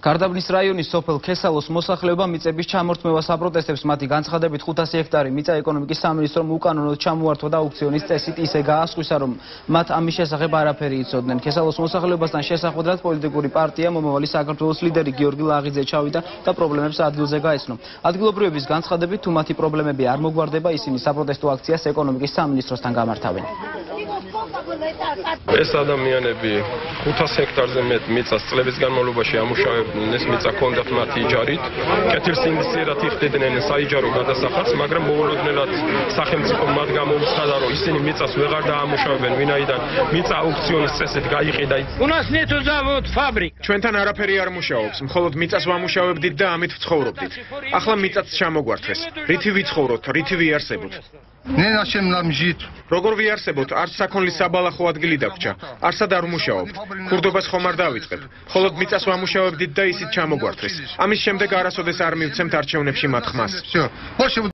გარდაბნის რაიონის სოფელ ქესალოს მოსახლეობა მიწების ჩამორთმევას აპროტესტებს მათი განცხადებით 500 ჰექტარი მიწა ეკონომიკის სამინისტრომ უკანონოდ ჩამოართვა და აუქციონის წესით ისე გაასხვისა რომ მათ ამის შესახებ არაფერი იცოდნენ. ქესალოს მოსახლეობასთან შესახვედრად პოლიტიკური პარტია მომავალი საქართველოს ლიდერი გიორგი ლაღიძე ჩავიდა და პრობლემებს ადგილზე გაეცნო ადგილობრივების განცხადებით თუ მათი პრობლემები არ მოგვარდება ისინი საპროტესტო აქციას ეკონომიკის სამინისტროსთან გამართავენ ეს ადამიანები 500 ჰექტარზე მეტ მიწას წლების განმავლობაში ამუშავებდნენ ეს მიწა კონდათ მათი იჯარით კეთილსინდისიერად იხდიდნენ საიჯარო გადასახადს მაგრამ მოულოდნელად სახელმწიფო მათ გამოუცხადა რომ ისინი მიწას ვეღარ დაამუშავებენ ვინაიდან მიწა აუქციონის წესით გაიყიდა у нас нету завод фабрик ჩვენთან არაფერი არ მუშაობს მხოლოდ მიწას ვამუშავებდით და ამით ვცხოვრობდით ახლა მიწაც ჩამოგვართვეს რითი ვიცხოვროთ რითი ვიარსებოთ ნენა შემლამჟით როგორ ვიარსებოთ? არც საქონლის საბალახო ადგილი დაგჭა. არსად არ ვმუშაობთ. ქურდობას ხომ არ დავიწყებ. მხოლოდ მიწას ვამუშავებდით და ისიც ჩამოგვართვეს ამის შემდეგ არასოდეს არ მივცემთ არჩევნებში მათ ხმას.